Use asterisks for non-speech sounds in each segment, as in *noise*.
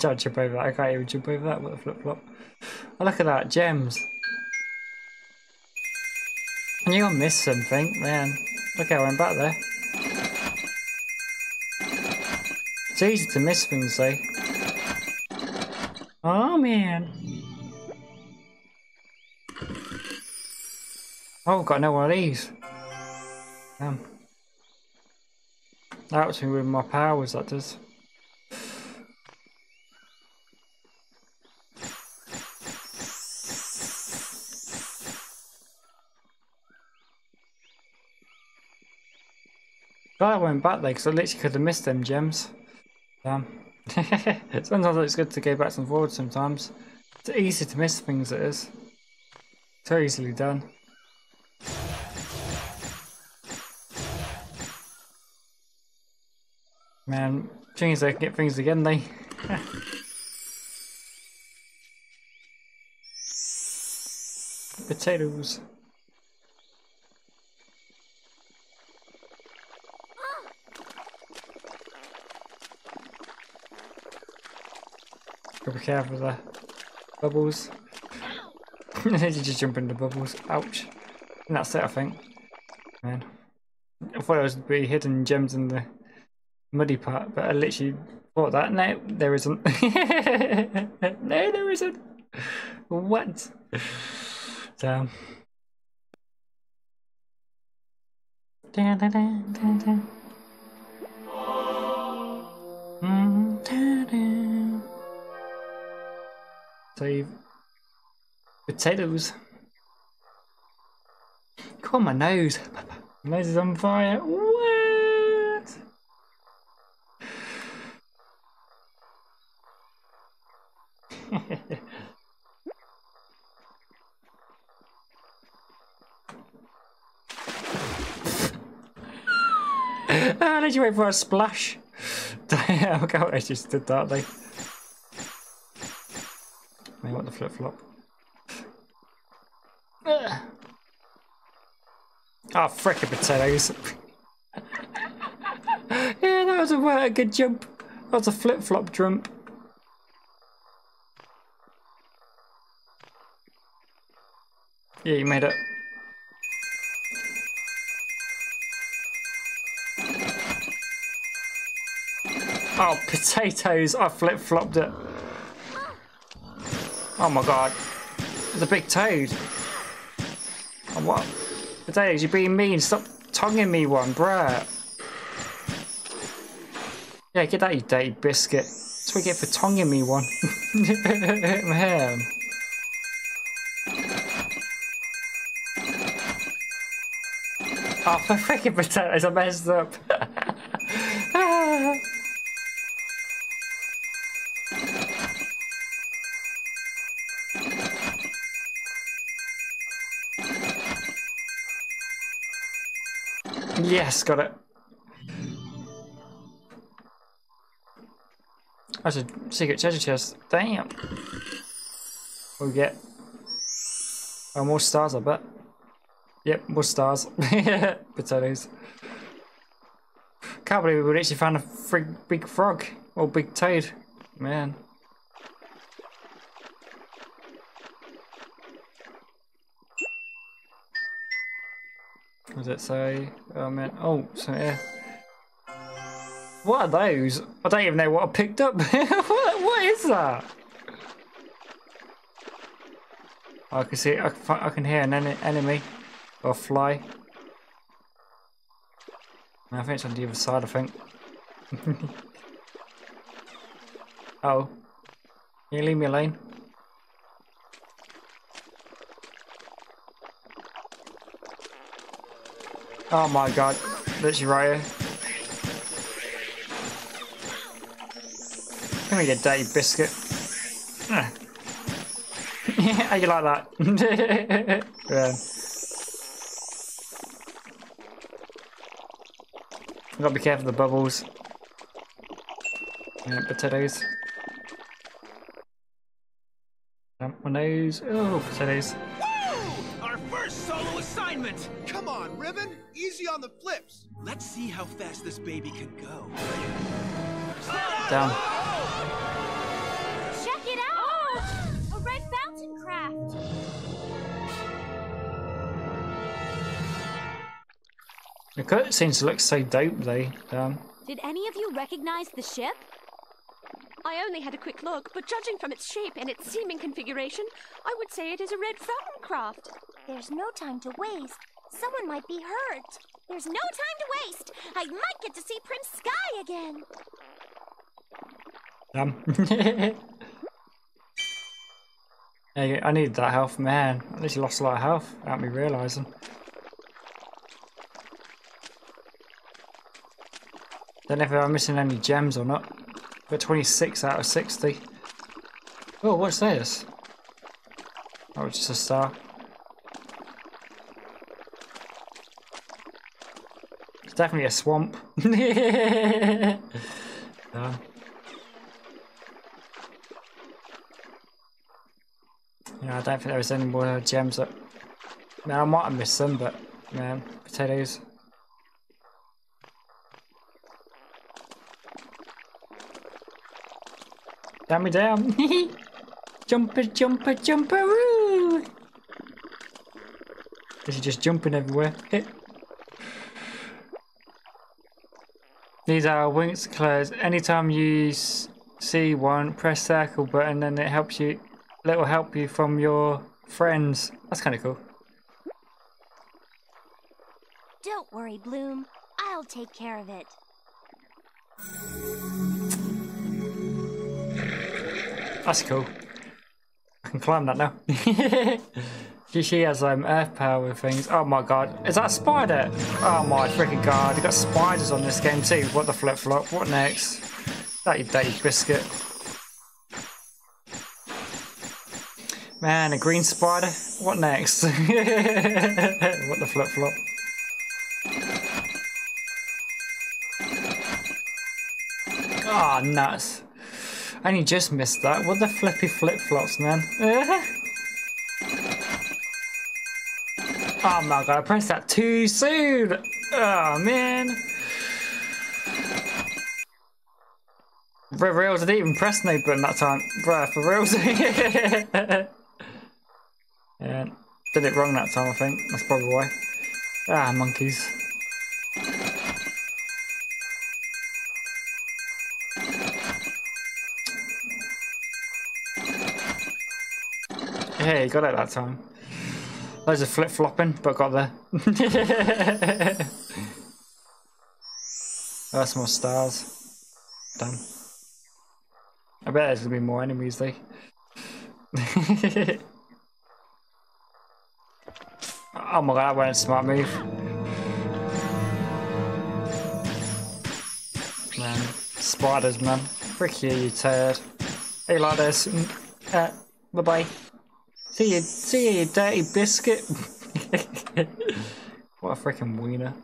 Can't jump over that. I can't even jump over that with a flip flop. Oh, look at that. Gems. You're gonna miss something, man. Look I went back there. It's easy to miss things though. Oh man. Oh, got no one of these. Damn. That helps me with my powers, that does. I went back there because I literally could have missed them gems. Damn. *laughs* sometimes it's good to go back and forward sometimes. It's easy to miss things it is. So easily done. Man, things they can get things again, they. *laughs* Potatoes. Gotta be careful with the bubbles. *laughs* Did you just jump into bubbles? Ouch. And that's it, I think. Man. I thought it was be hidden gems in the muddy part, but I literally thought that. No, there isn't. *laughs* no, there isn't. What? Damn. Da, da, da, Save. Potatoes. Come on, my nose. My nose is on fire. What? *laughs* ah, did you wait for a splash? *laughs* Damn, I just did that, they. I want the flip flop. Ah, oh, frickin' potatoes. *laughs* yeah, that was a, a good jump. That was a flip flop jump. Yeah, you made it. Oh, potatoes! I flip flopped it. Oh my god. The big toad. Oh, what? Potatoes, you're being mean. Stop tonguing me one, bruh. Yeah, get that, you dirty biscuit. That's what get for tonguing me one. *laughs* Man. Oh, *laughs* for freaking potatoes, I messed up. *laughs* yes, got it. That's a secret treasure chest. Damn. We get oh, more stars, I bet. Yep, more stars. *laughs* Potatoes. Can't believe we actually found a big frog or big toad. Man. What does it say? Oh man. Oh, so yeah. What are those? I don't even know what I picked up. *laughs* what, what is that? I can see. I can, I can hear an en enemy or fly. I think it's on the other side. I think. *laughs* oh, Can you leave me alone? Oh my god, literally right here. Come here, you dirty biscuit. How *laughs* you like that? *laughs* yeah. Gotta be careful of the bubbles. Yeah, potatoes. Dump my nose. Oh, potatoes. Woo! Our first solo assignment! Come on, Ribbon easy on the flips. Let's see how fast this baby can go. Down. Check it out! Oh! A red fountain craft! The seems to look so dope, though. Um, Did any of you recognize the ship? I only had a quick look, but judging from its shape and its seeming configuration, I would say it is a red fountain craft. There's no time to waste. Someone might be hurt. There's no time to waste. I might get to see Prince Sky again. Damn. Um, *laughs* hey, I need that health, man. At least lost a lot of health without me realising. Don't know if I'm missing any gems or not. Got 26 out of 60. Oh, what's this? Oh, it's just a star. Definitely a swamp. *laughs* yeah. Yeah, I don't think there was any more gems that. Man, I might have missed some, but man, potatoes. Down me down. *laughs* jumper, jumper, jumper, woo! Is just jumping everywhere. *laughs* These are winks close. Anytime you see one, press circle button and it helps you little help you from your friends. That's kind of cool. Don't worry, Bloom. I'll take care of it. That's cool. I can climb that now. *laughs* she, she has um, earth power things. Oh my god. Is that a spider? Oh my freaking god. You got spiders on this game too. What the flip flop? What next? That you dirty biscuit. Man, a green spider? What next? *laughs* what the flip flop? Ah, oh, nuts. I only just missed that. What the flippy flip flops, man? *laughs* oh my god, I pressed that too soon! Oh man! For reals, I didn't even press no button that time. Bruh, for reals. *laughs* yeah, did it wrong that time, I think. That's probably why. Ah, monkeys. Hey, got it that time. Loads of flip flopping, but got there. *laughs* That's more stars. Damn. I bet there's gonna be more enemies though. *laughs* oh my god, that went a smart move. Man, spiders, man. Frick you, you turd. Hey, like this. Uh, bye bye. See you, see you, dirty biscuit. *laughs* what a freaking wiener.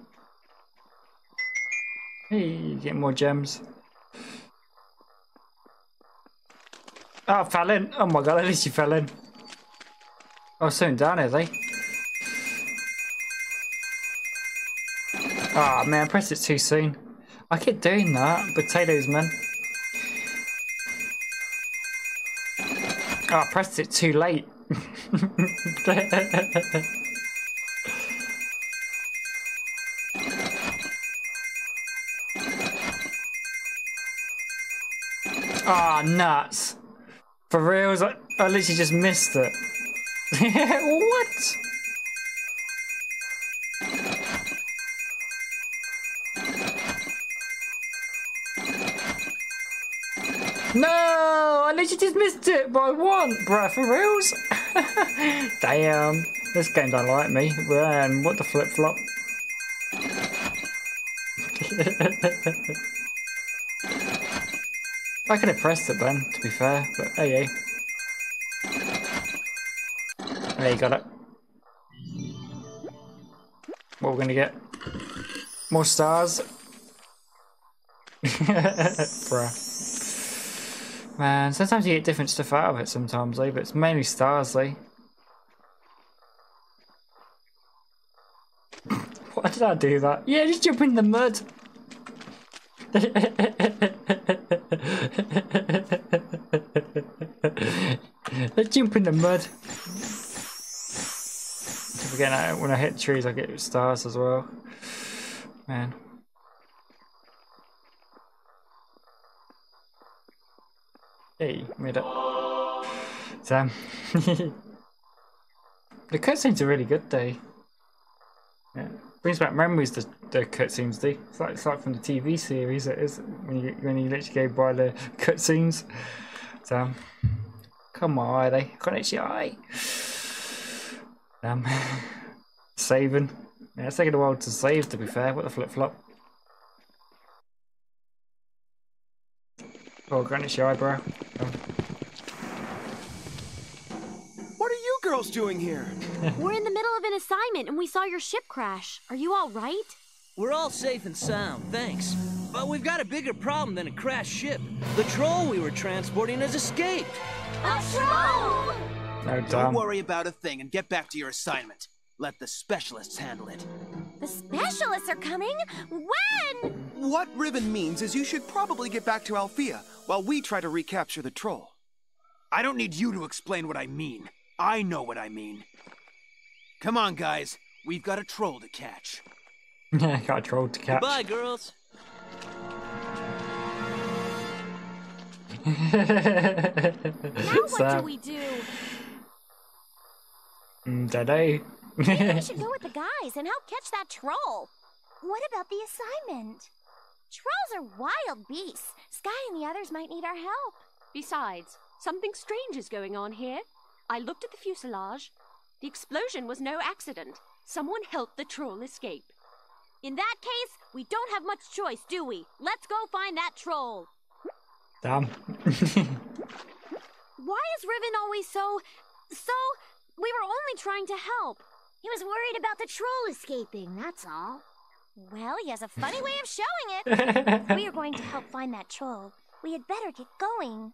Hey, get more gems. Oh, fell in. Oh my god, at least you fell in. Oh, soon down here, they. Ah, oh, man, I pressed it too soon. I keep doing that. Potatoes, man. Oh, I pressed it too late. Ah, oh, nuts. For reals, I, I literally just missed it. *laughs* what? No! I literally just missed it by one, bruh, for reals? *laughs* *laughs* Damn, this game don't like me. Man, what the flip flop? *laughs* I could have pressed it then, to be fair, but hey, hey. There you got it. What we're gonna get? More stars? *laughs* Bruh. Man, sometimes you get different stuff out of it sometimes, though, but it's mainly stars, though. Why did I do that? Yeah, just jump in the mud. *laughs* Let's jump in the mud. Again, when I hit trees, I get stars as well. man. Hey, made it. Sam. *laughs* the cutscenes are really good though. Yeah. Brings back memories the, the cutscenes do. It's like, it's like from the TV series it is when you when you literally go by the *laughs* cutscenes. Sam. Come on, they? Konnichiwa. Um, *laughs* Damn. Saving. Yeah, it's taking a while to save to be fair. What the flip flop? Oh, Greenwich eyebrow. Oh. What are you girls doing here? *laughs* We're in the middle of an assignment and we saw your ship crash. Are you all right? We're all safe and sound, thanks. But we've got a bigger problem than a crashed ship. The troll we were transporting has escaped. A troll! No, Don't damn. worry about a thing and get back to your assignment. Let the specialists handle it. The specialists are coming? When? What Riven means is you should probably get back to Alfea while we try to recapture the troll. I don't need you to explain what I mean. I know what I mean. Come on, guys. We've got a troll to catch. *laughs* Yeah, Got a troll to catch. Bye, girls. *laughs* Now what Sam. do we do? Mm, Dunno. We *laughs* should go with the guys and help catch that troll. What about the assignment? Trolls are wild beasts. Sky and the others might need our help. Besides, something strange is going on here. I looked at the fuselage. The explosion was no accident. Someone helped the troll escape. In that case, we don't have much choice, do we? Let's go find that troll. Damn. *laughs* Why is Riven always so. so. We were only trying to help. He was worried about the troll escaping, that's all. Well, he has a funny way of showing it. we are going to *laughs* help find that troll. We had better get going.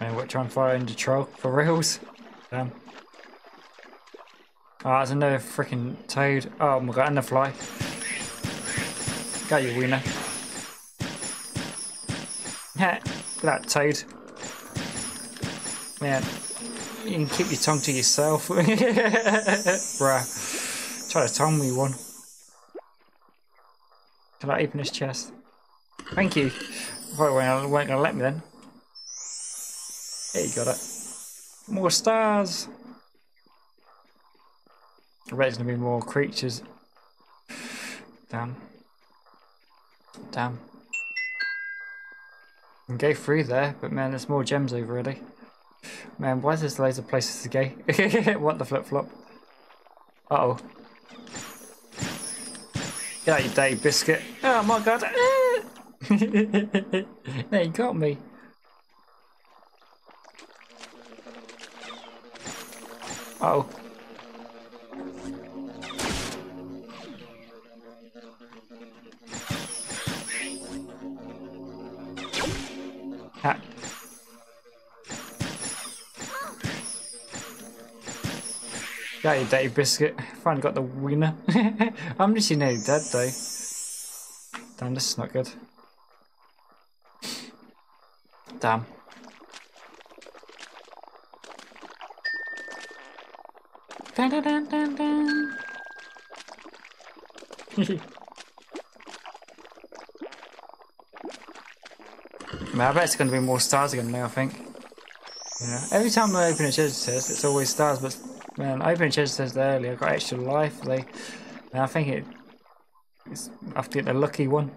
and we're trying to find the troll for reals. Damn. Oh, there's another freaking toad. Oh my god, and the fly. Got you, wiener. Yeah, that toad. Man, you can keep your tongue to yourself. *laughs* Bruh. Try to tongue me one. Can I open this chest? Thank you. Probably weren't weren't gonna let me then. There you got it. More stars. I bet there's gonna be more creatures. Damn. Damn. I can go through there, but man, there's more gems over already. Man, why is there loads of places to go? *laughs* what the flip flop? Get out, you dirty biscuit. Oh my god. *laughs* there, you got me. Oh. Ha. Got you, dirty biscuit. Finally got the winner. *laughs* I'm just nearly dead though. Damn, this is not good. Damn. Dun, dun, dun. Man, I bet it's going to be more stars again now, I think. Yeah. Every time I open a chest, it's always stars, but man, I opened a treasure chest earlier, I got extra life, and I think it, it's, I *clears throat* have to get the lucky one.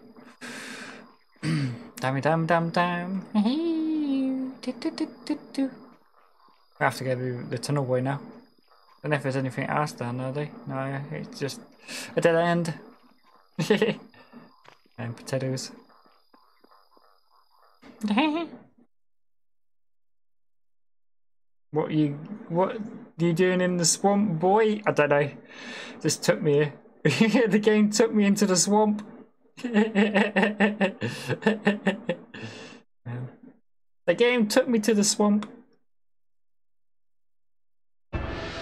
damn, damn, damn, damn. I have to go to the tunnel way now. I don't know if there's anything else down there. No, it's just a dead end. *laughs* and potatoes. *laughs* what you what you doing in the swamp, boy? I don't know. Just took me *laughs* the game took me into the swamp. *laughs* The game took me to the swamp.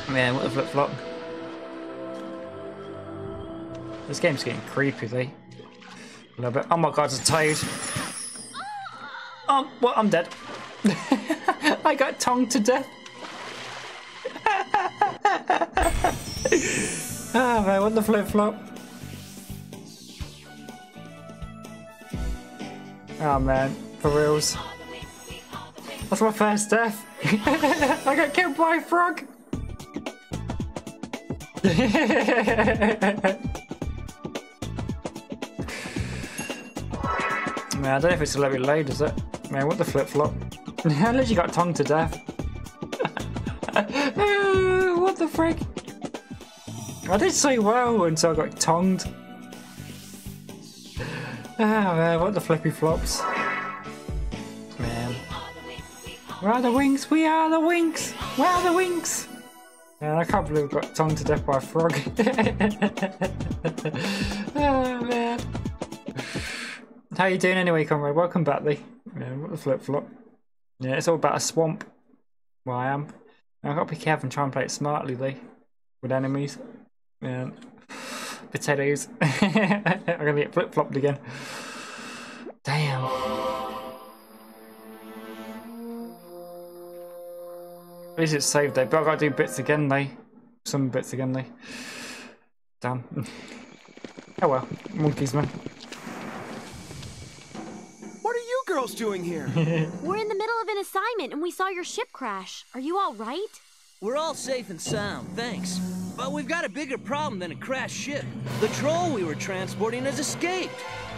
Man, what a flip flop. This game's getting creepy, though. A little bit. Oh my god, it's a toad. Um, well, I'm dead. *laughs* I got tongued to death ah, man, what the flip flop. Oh ah, man, for reals. That's my first death. *laughs* I got killed by a frog. *laughs* Man, I don't know if it's a little bit low, does it? Man, what the flip flop? I *laughs* literally got tongued to death what the frick? I did so well until I got tongued. Ah man, what the flippy flops. Man. Where are the wings? We are the wings! Where are the wings? Man, I can't believe I got tongued to death by a frog. oh *laughs* man. How you doing anyway, comrade? Welcome back, Lee. Man, what the flip flop. Yeah, it's all about a swamp. Where I am. I've got to be careful and try and play it smartly, Lee. With enemies. Um, man. Potatoes. *laughs* I'm gonna get flip flopped again. Damn. At least it's saved though, but I've got to do bits again, Lee. Some bits again, Lee. Damn. *laughs* oh well, monkeys, man. What are you girls doing here? *laughs* We're in the middle of an assignment and we saw your ship crash. Are you all right? We're all safe and sound, thanks. But we've got a bigger problem than a crashed ship. The troll we were transporting has escaped.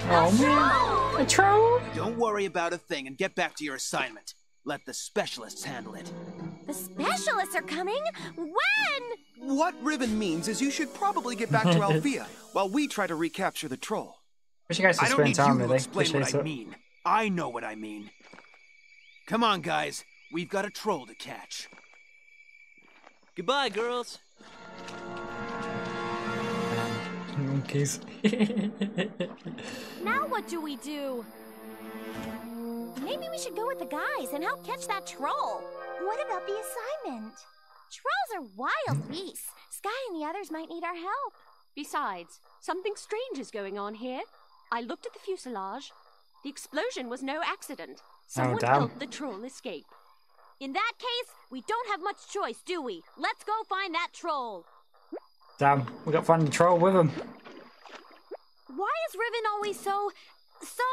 Oh man, a troll? Don't worry about a thing and get back to your assignment. Let the specialists handle it. The specialists are coming? When? What Riven means is you should probably get back to *laughs* Alfea while we try to recapture the troll. Wish you guys I don't need time you to it. explain what I it. mean. I know what I mean. Come on, guys. We've got a troll to catch. Goodbye, girls. *laughs* Monkeys. *laughs* Now what do we do? Maybe we should go with the guys and help catch that troll. What about the assignment? Trolls are wild hmm. beasts. Sky and the others might need our help. Besides, something strange is going on here. I looked at the fuselage. The explosion was no accident. Oh, Someone damn. helped the troll escape. In that case, we don't have much choice, do we? Let's go find that troll. Damn, we got to find the troll with him. Why is Riven always so. so.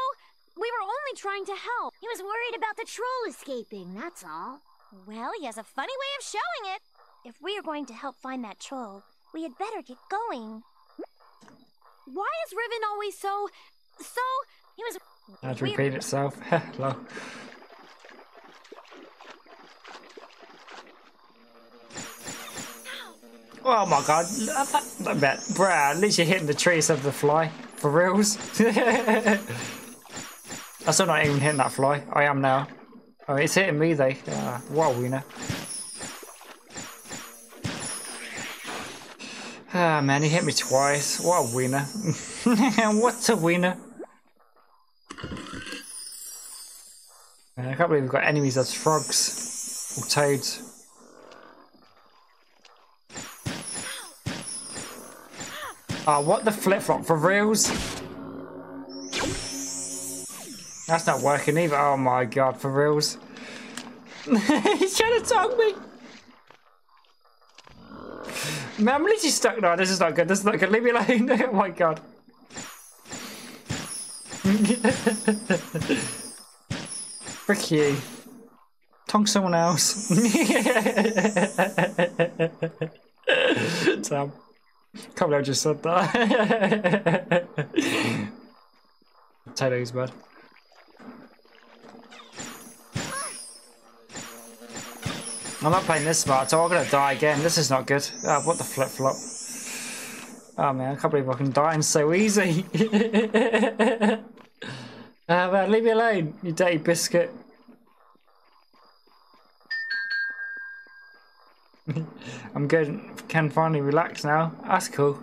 We were only trying to help. He was worried about the troll escaping, that's all. Well, he has a funny way of showing it. If we are going to help find that troll, we had better get going. Why is Riven always so. so. He was Had to we- repeat itself. *laughs* Hello. Oh my god, I bet, Bruh, at least you're hitting the trees of the fly. For reals? *laughs* I'm still not even hitting that fly. I am now. Oh, it's hitting me though. Uh, what a winner. Ah man, he hit me twice. What a winner. *laughs* what a winner. I can't believe we've got enemies as frogs. Or toads. Oh, what the flip flop for reals? That's not working either. Oh my god, for reals. *laughs* He's trying to talk me. Man, I'm literally stuck. No, this is not good. This is not good. Leave me alone. *laughs* oh my god. *laughs* Frick you. Tongue someone else. *laughs* Damn. Can't believe I just said that. *laughs* Potatoes, bud. I'm not playing this smart, so I'm gonna die again. This is not good. Oh, what the flip flop. Oh ah, man, I can't believe I can die and so easy. *laughs* Ah man, leave me alone, you dirty biscuit. *laughs* I'm good. Can finally relax now. That's cool.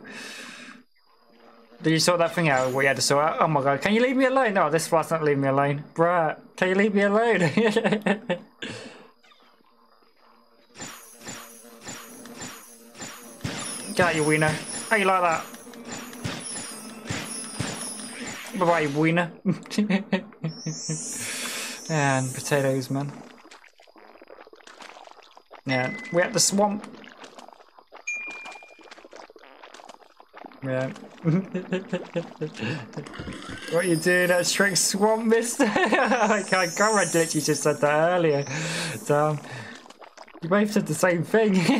Did you sort that thing out? What you had to sort out? Oh my god, can you leave me alone? No, this flat's not leaving me alone. Bruh, can you leave me alone? *laughs* Get out, you wiener. How you like that? Bye bye, wiener. and potatoes, man. Yeah, we're at the swamp. Yeah. *laughs* what you doing at Shrek Swamp, mister? *laughs* I can't go, I literally just said that earlier. Damn. You both said the same thing. *laughs* it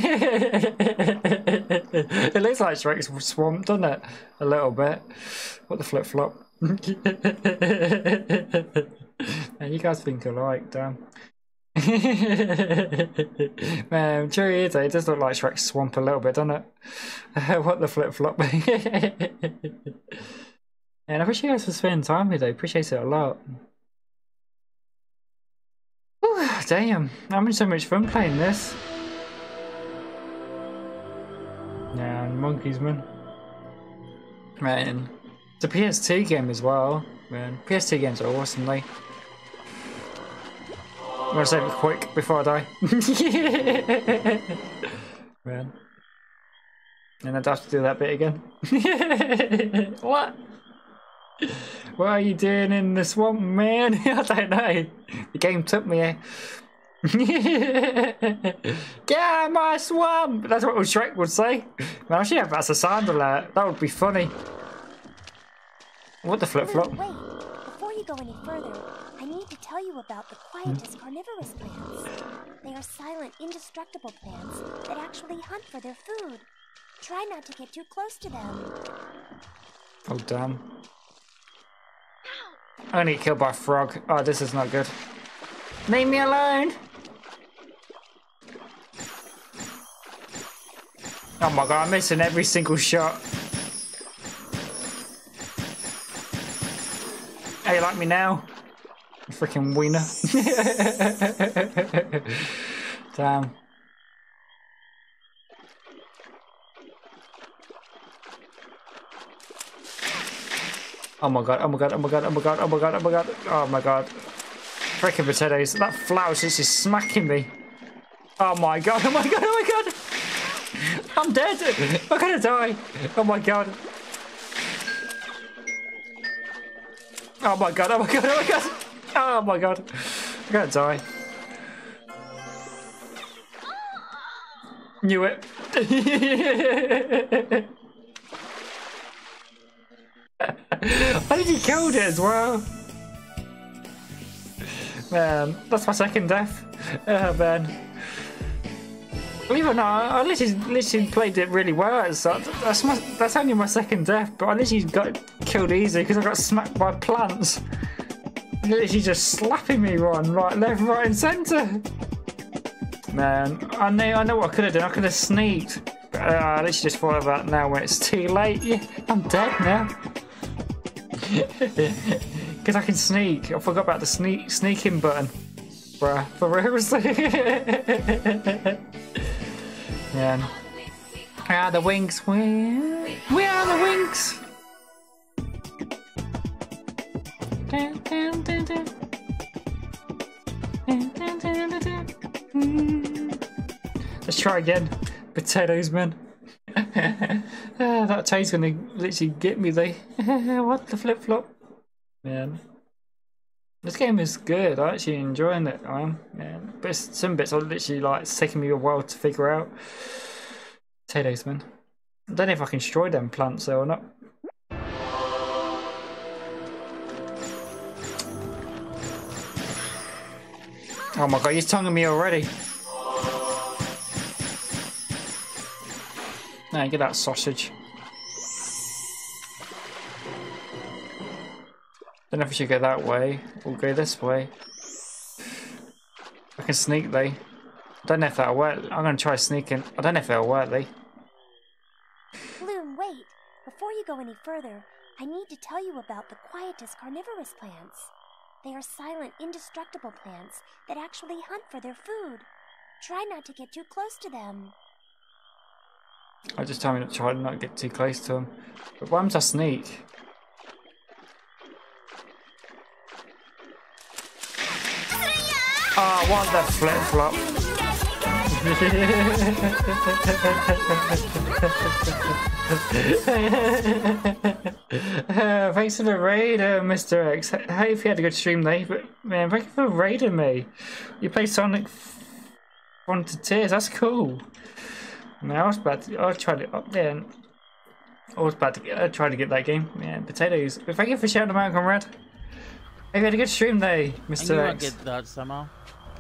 looks like Shrek's swamp, doesn't it? A little bit. What the flip flop? Man, you guys think alike, damn. *laughs* Man, true it does look like Shrek's swamp a little bit, doesn't it? *laughs* what the flip flop? *laughs* and I wish you guys for spending time with me, though. Appreciate it a lot. Whew, damn, I'm having so much fun playing this. And Monkeys, man. Man, it's a PS2 game as well. Man, PS2 games are awesome, they. I'm gonna save it quick before I die. *laughs* man. And I'd have to do that bit again. *laughs* what? What are you doing in the swamp, man? *laughs* I don't know. The game took me here. Eh? Get out of my swamp! That's what Shrek would say. Man, I should have that's a sound alert. That would be funny. What the flip flop? Wait, before you go any further, I need to tell you about the quietest hmm? carnivorous plants. They are silent, indestructible plants that actually hunt for their food. Try not to get too close to them. Oh, damn. I'm gonna get killed by a frog. Oh, this is not good. Leave me alone! Oh my god, I'm missing every single shot. Hey, you like me now? You freaking wiener. *laughs* Damn. Oh my god, oh my god, oh my god, oh my god, oh my god, oh my god, oh my god. Freaking potatoes, that flower's just is smacking me. Oh my god, oh my god, oh my god! *laughs* I'm dead! I'm gonna die! Oh my god. Oh my god, oh my god, oh my god! Oh my god. I'm gonna die. Knew it. *laughs* I think he killed it as well. Man, that's my second death. Oh man. Even though I literally, literally played it really well. That's my, that's only my second death, but I literally got killed easy because I got smacked by plants. Literally just slapping me one, right, left, right, and centre. Man, I know, I know what I could have done. I could have sneaked. But, uh, I literally just thought about now when it's too late. Yeah, I'm dead now. *laughs* Because I can sneak. I forgot about the sneak sneaking button. Bruh, for reals. *laughs* yeah. We are the Winx. We, we are the Winx. Let's try again. Potatoes, man. *laughs* Ah, that tate's gonna literally get me there. *laughs* what the flip flop? Man. This game is good. I'm actually enjoying it. I am. Yeah. But some bits are literally like it's taking me a while to figure out. Potatoes, man. I don't know if I can destroy them plants though or not. Oh my god, he's tonguing me already. Now get that sausage. I don't know if we should go that way or go this way. I can sneak though. I Don't know if that'll work. I'm gonna try sneaking. I don't know if it'll work though. Bloom, wait. Before you go any further, I need to tell you about the quietest carnivorous plants. They are silent, indestructible plants that actually hunt for their food. Try not to get too close to them. I just tell me to try to not get too close to them. But why must I sneak? Oh, what the flip flop. Uh, *laughs* thanks for the raid, uh, Mr. X. I hope you had a good stream, though. But man, thank you for raiding me. You play Sonic Frontiers. That's cool. Man, I was about to. I tried it up there. And Always about to get, uh, try to get that game. Yeah, potatoes. But thank you for shouting them out, comrade. Have you had a good stream there, Mr. knew I'd X? get that somehow.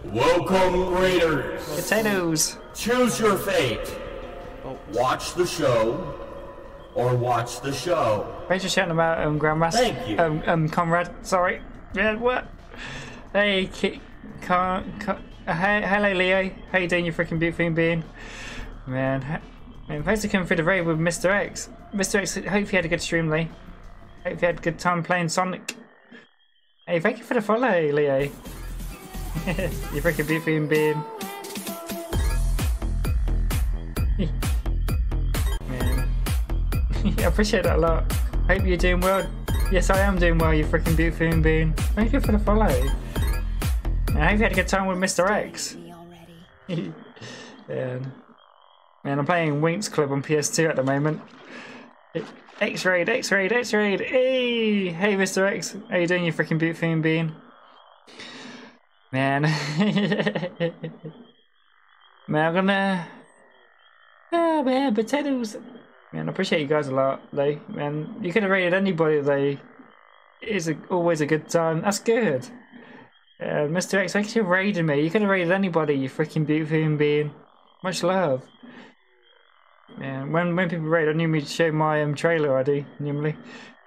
Welcome, Raiders. Potatoes. Choose your fate. Oh. Watch the show or watch the show. Thanks for shouting them out, um, Grandmaster. Thank you. Um, um, comrade. Sorry. Yeah, what? Hey, ki- can, hey, hello, Leo. How you doing, you freaking beautiful being? Man, man, thanks for coming through the raid with Mr. X. Mr. X, hope you had a good stream, Lee. Hope you had a good time playing Sonic. Hey, thank you for the follow, Leo. You freaking beautiful being. Man. I appreciate that a lot. Hope you're doing well. Yes, I am doing well, you freaking beautiful human being. Thank you for the follow. And I hope you had a good time with Mr. X. yeah. *laughs* Um, man, I'm playing Winx Club on PS2 at the moment. X-Raid, X-Raid, X-Raid. Hey! Hey, Mr. X. How you doing, you freaking beautiful human being? Man. *laughs* man, I'm gonna... Ah, man, potatoes. Man, I appreciate you guys a lot, though. Man, you could have rated anybody, though. It's a, always a good time. That's good. Uh, Mr. X, thank you for raiding me. You could have raided anybody, you freaking beautiful human being. Much love. Yeah, when when people raid, I normally show my um, trailer ID normally.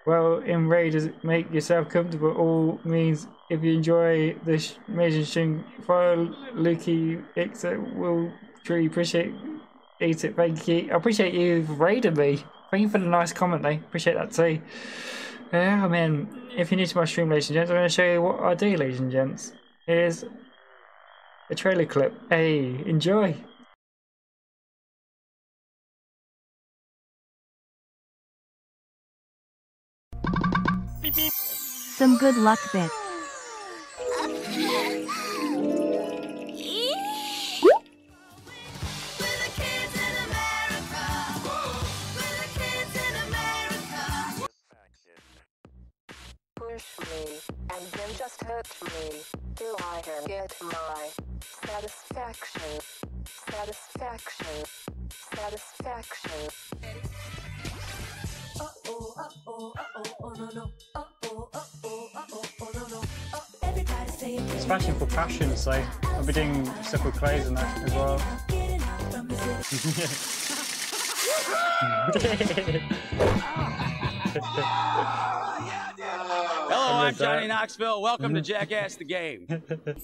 Well, in raiders, make yourself comfortable. All means if you enjoy this amazing stream, follow Lukey Will truly appreciate eat it. Thank you. I appreciate you raiding me. Thank you for the nice comment, though. Appreciate that too. Yeah, I mean, if you're new to my stream, ladies and gents, I'm going to show you what I do, ladies and gents. Here's a trailer clip. Hey, enjoy. Some good luck bits. Satisfaction. Satisfaction. Uh-oh, oh no. Uh-oh, uh-oh, uh-oh, oh no no. Uh, everybody say. It's passion for passion, so I'll be doing stuff with clays and that as well. Getting out from the city. Hello, I'm Johnny Knoxville. Welcome to *laughs* Jackass the Game.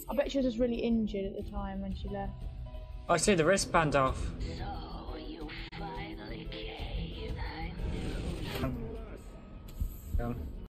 I bet she was just really injured at the time when she left. I see the wristband off. Um,